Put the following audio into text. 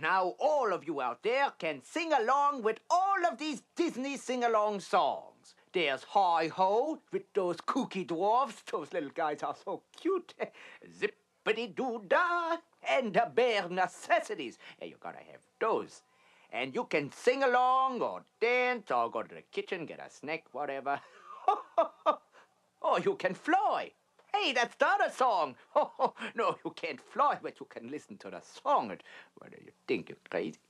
Now all of you out there can sing along with all of these Disney sing-along songs. There's Hi Ho with those kooky dwarfs. Those little guys are so cute. Zip-a-Dee-Doo-Dah and the bare necessities. Hey, you gotta have those. And you can sing along or dance or go to the kitchen, get a snack, whatever. or you can fly. Hey, that's not a song. Oh, no, you can't fly, but you can listen to the song. What do you think? You're crazy.